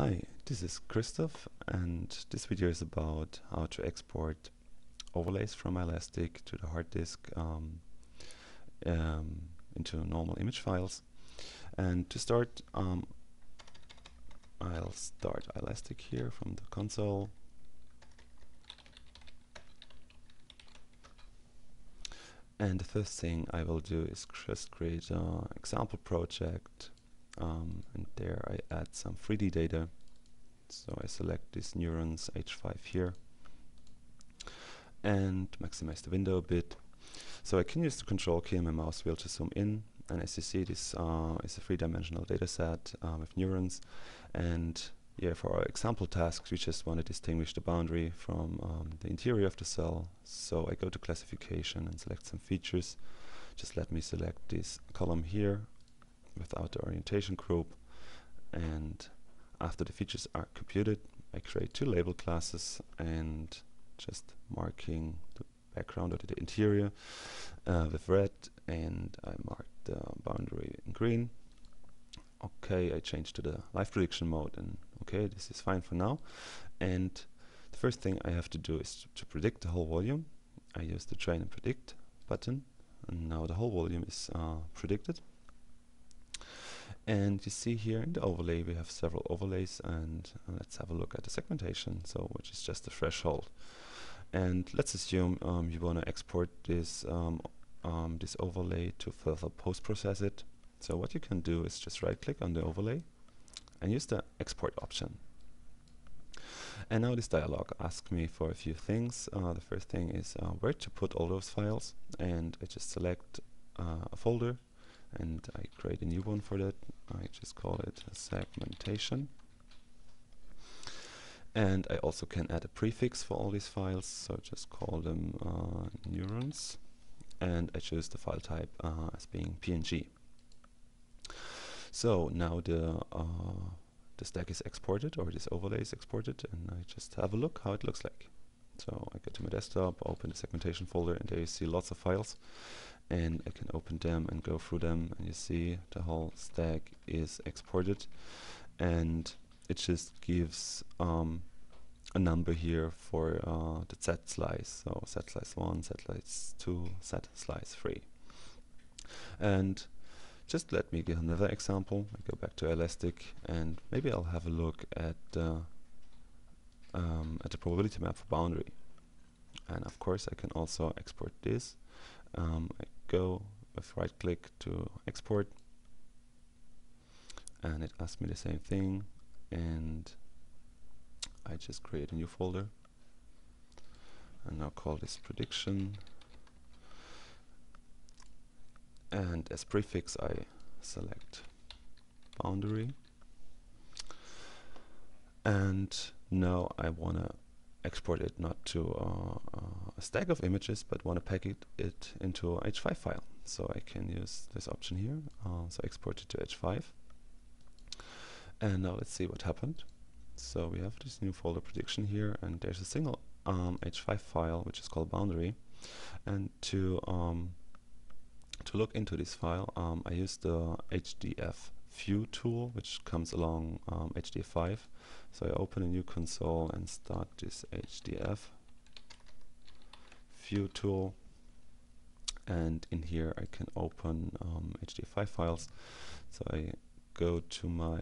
Hi, this is Christoph and this video is about how to export overlays from ilastik to the hard disk um, um, into normal image files. And to start, um, I'll start ilastik here from the console. And the first thing I will do is just create an example project um, and there I add some 3D data. So I select this neurons H5 here and maximize the window a bit. So I can use the control key and my mouse wheel to zoom in. And as you see this uh, is a three-dimensional data set uh, with neurons. And yeah for our example tasks we just want to distinguish the boundary from um, the interior of the cell. So I go to classification and select some features. Just let me select this column here without the orientation group. And after the features are computed I create two label classes and just marking the background or the interior uh, with red and I mark the boundary in green. Okay I change to the live prediction mode and okay this is fine for now. And the first thing I have to do is to predict the whole volume. I use the train and predict button and now the whole volume is uh, predicted and you see here in the overlay we have several overlays and uh, let's have a look at the segmentation, so which is just the threshold. And let's assume um, you want to export this um, um, this overlay to further post-process it. So what you can do is just right-click on the overlay and use the export option. And now this dialog asks me for a few things. Uh, the first thing is uh, where to put all those files and I just select uh, a folder and I create a new one for that. I just call it segmentation. And I also can add a prefix for all these files, so just call them uh, neurons. And I choose the file type uh, as being PNG. So now the uh, the stack is exported, or this overlay is exported, and I just have a look how it looks like. So I go to my desktop, open the segmentation folder, and there you see lots of files and I can open them and go through them and you see the whole stack is exported. And it just gives um, a number here for uh, the Z slice. So Z slice 1, Z slice 2, Z slice 3 and just let me give another example. I go back to ilastik and maybe I'll have a look at uh, um, at the probability map for boundary. And of course I can also export this. Um, I go with right click to export. And it asks me the same thing and I just create a new folder. And now call this prediction. And as prefix I select boundary. And now I wanna export it not to uh, uh, a stack of images but want to package it into a H5 file. So I can use this option here uh, so export it to H5 and now let's see what happened. So we have this new folder prediction here and there's a single um, H5 file which is called boundary. And to um, to look into this file um, I use the HDF view tool which comes along um, HDF5 so I open a new console and start this HDF view tool. And in here I can open um, HDF5 files. So I go to my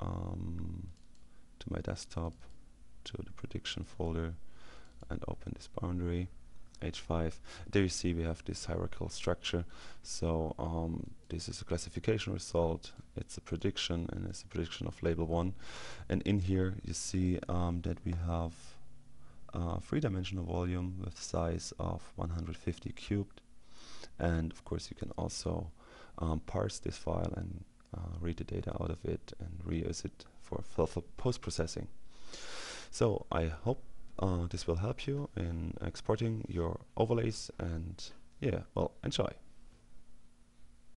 um, to my desktop to the prediction folder and open this boundary H5. There you see we have this hierarchical structure. So um, this is a classification result, it's a prediction, and it's a prediction of label 1. And in here you see um, that we have a three-dimensional volume with size of 150 cubed. And of course you can also um, parse this file and uh, read the data out of it and reuse it for, for post-processing. So I hope uh, this will help you in exporting your overlays and yeah, well, enjoy.